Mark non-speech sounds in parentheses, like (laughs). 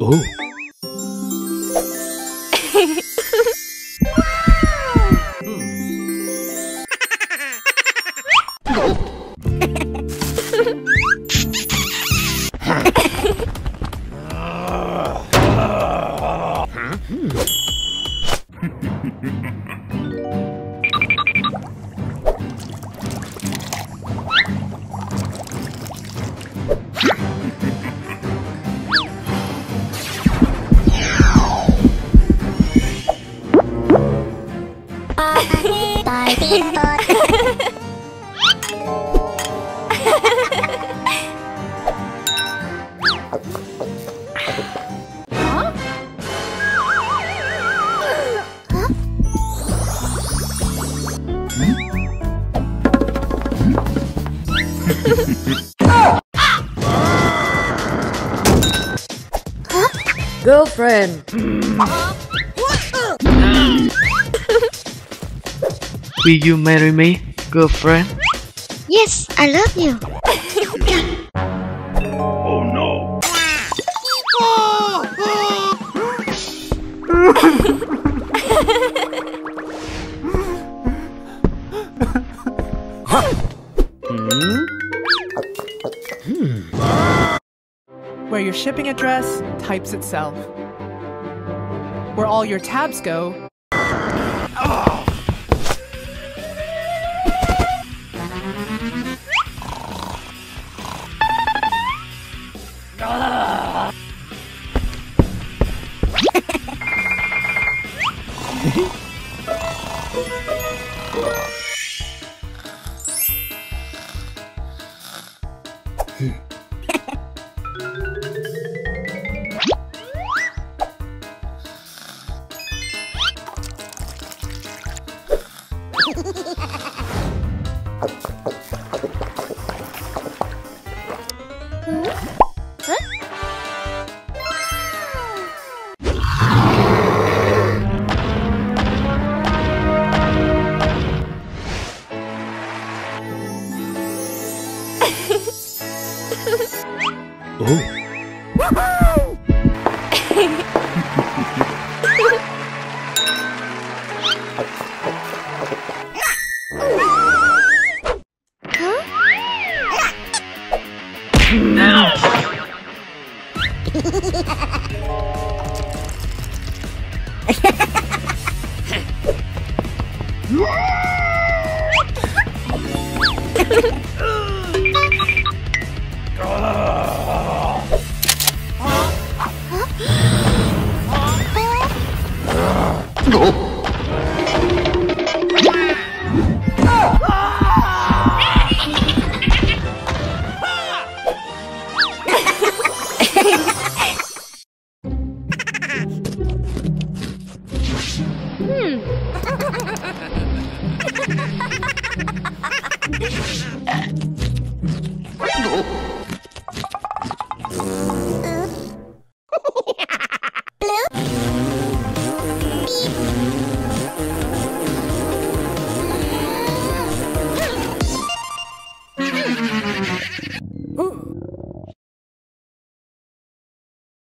Oh. Hmm. Girlfriend. Mm. Will you marry me, girlfriend? Yes, I love you. Oh no! Where your shipping address types itself. Where all your tabs go. Oh. 응? Ow! (laughs) Hmm.